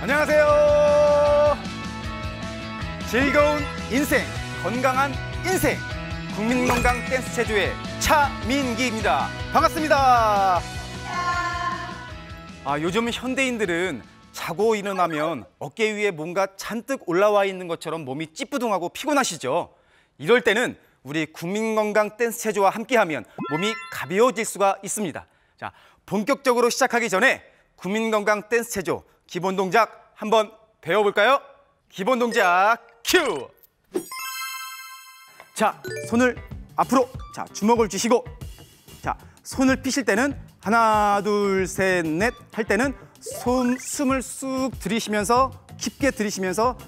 안녕하세요. 즐거운 인생, 건강한 인생, 국민건강 댄스 체조의 차민기입니다. 반갑습니다. 아, 요즘 현대인들은 자고 일어나면 어깨 위에 뭔가 잔뜩 올라와 있는 것처럼 몸이 찌뿌둥하고 피곤하시죠? 이럴 때는 우리 국민건강 댄스 체조와 함께하면 몸이 가벼워질 수가 있습니다. 자, 본격적으로 시작하기 전에 국민건강 댄스 체조 기본 동작 한번 배워볼까요? 기본 동작 큐! 자, 손을 앞으로 자 주먹을 쥐시고 자 손을 피실 때는 하나 둘 셋 넷 할 때는 손 숨을 쑥 들이쉬면서 깊게 들이쉬면서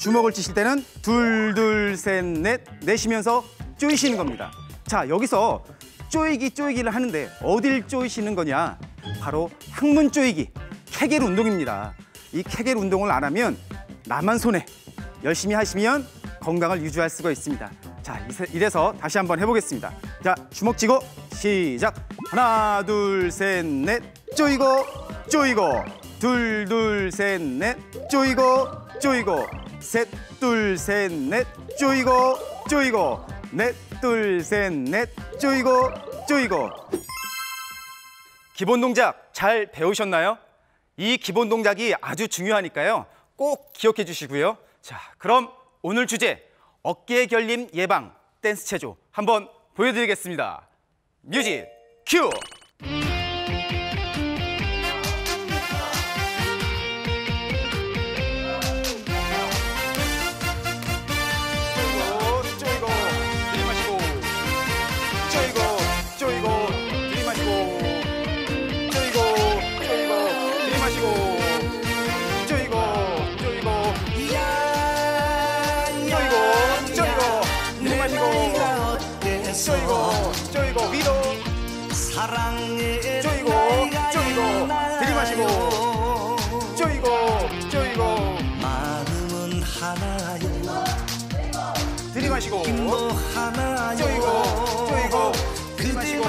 주먹을 쥐실 때는 둘 둘 셋 넷 내쉬면서 쪼이시는 겁니다. 자 여기서 쪼이기 쪼이기를 하는데 어딜 쪼이시는 거냐? 바로 항문 쪼이기 케겔 운동입니다. 이 케겔 운동을 안 하면 나만 손에 열심히 하시면 건강을 유지할 수가 있습니다. 자, 이래서 다시 한번 해보겠습니다. 자, 주먹 쥐고 시작. 하나, 둘, 셋, 넷. 쪼이고, 쪼이고. 둘, 둘, 셋, 넷. 쪼이고, 쪼이고. 셋, 둘, 셋, 넷. 쪼이고, 쪼이고. 넷, 둘, 셋, 넷. 쪼이고, 쪼이고. 기본 동작 잘 배우셨나요? 이 기본 동작이 아주 중요하니까요. 꼭 기억해 주시고요. 자, 그럼 오늘 주제 어깨 결림 예방 댄스 체조 한번 보여드리겠습니다. music cue! 쪼이고 쪼이고 들이마시고 쪼이고 들이마시고 쪼이고 위로. 사랑해 쪼이고 쪼이고 들이마시고. 쪼이고 쪼이고 마음은 하나요 들이마시고. 쪼이고 쪼이고 들이마시고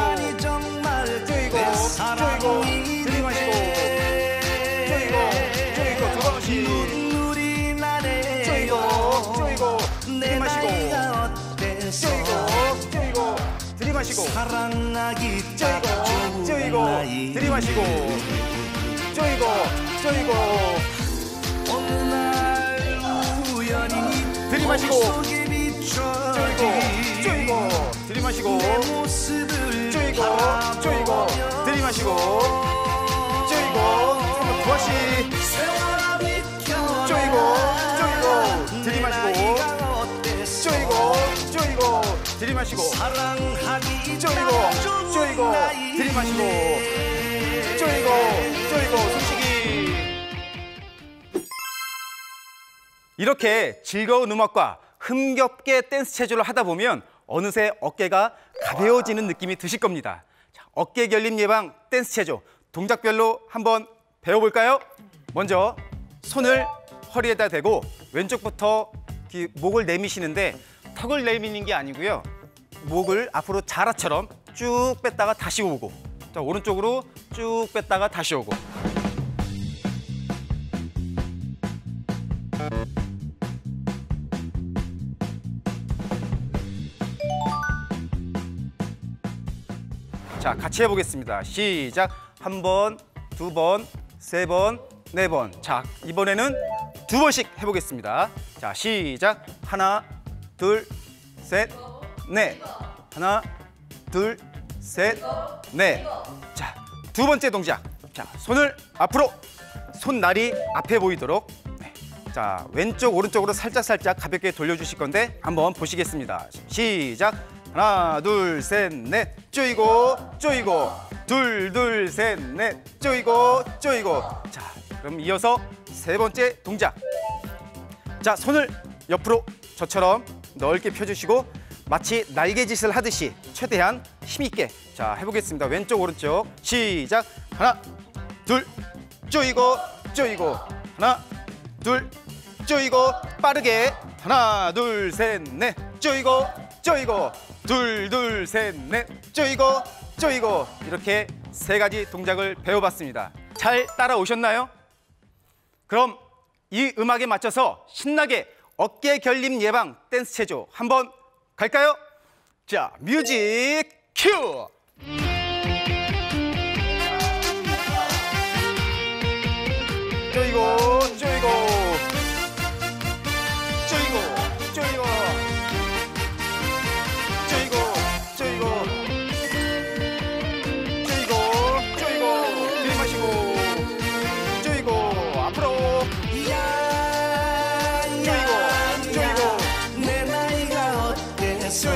들이마시고 사랑하기 딱 쪼이고 쪼이고 들이마시고 쪼이고 쪼이고. 어느 날 우연히 들이마시고 쪼이고 쪼이고 들이마시고 쪼이고 쪼이고 들이마시고 쪼이고. 쪼이고 두 번씩 마시고 쪼이고 쪼이고. 들이마시고 쪼이고 쪼이고 숨쉬기 이렇게 즐거운 음악과 흥겹게 댄스 체조를 하다 보면 어느새 어깨가 가벼워지는 느낌이 드실 겁니다. 자, 어깨 결림 예방 댄스 체조 동작별로 한번 배워볼까요? 먼저 손을 허리에다 대고 왼쪽부터 목을 내미시는데 턱을 내미는 게 아니고요. 목을 앞으로 자라처럼 쭉 뺐다가 다시 오고 자, 오른쪽으로 쭉 뺐다가 다시 오고 자, 같이 해보겠습니다. 시작. 한 번, 두 번, 세 번, 네 번. 자, 이번에는 두 번씩 해보겠습니다. 자, 시작. 하나, 둘, 셋, 넷. 하나, 둘, 셋, 넷. 자, 두 번째 동작. 자, 손을 앞으로. 손날이 앞에 보이도록. 네. 자, 왼쪽, 오른쪽으로 살짝살짝 가볍게 돌려주실 건데 한번 보시겠습니다. 시작. 하나, 둘, 셋, 넷. 쪼이고, 쪼이고. 둘, 둘, 셋, 넷. 쪼이고, 쪼이고. 자, 그럼 이어서 세 번째 동작. 자, 손을 옆으로 저처럼 넓게 펴주시고 마치 날개짓을 하듯이 최대한 힘있게. 자 해보겠습니다. 왼쪽 오른쪽. 시작. 하나 둘. 쪼이고 쪼이고. 하나 둘. 쪼이고 빠르게. 하나 둘 셋 넷. 쪼이고 쪼이고. 둘 둘 셋 넷. 쪼이고 쪼이고. 이렇게 세 가지 동작을 배워봤습니다. 잘 따라오셨나요? 그럼 이 음악에 맞춰서 신나게 어깨 결림 예방 댄스 체조 한번 갈까요? 자, music cue! 있어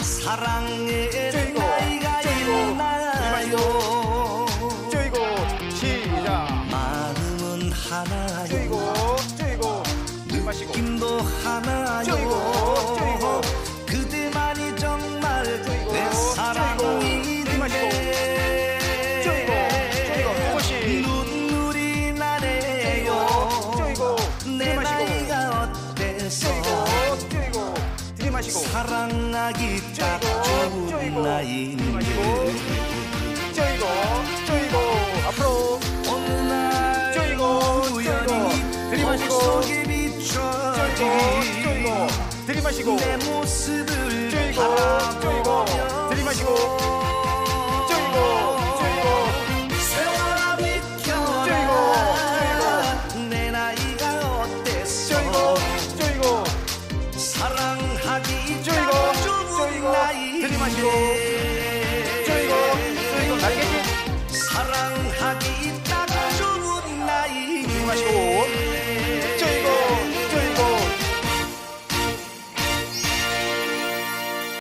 사랑의 짝이 딱 좋은 나이인데. 쪼이고 쪼이고 앞으로. 어느 날 쪼이고 우연히 들이마시고. 속에 비춰진 쪼이고 들이마시고. 내 모습을 쪼이고 쪼이고 들이마시고. 쪼이고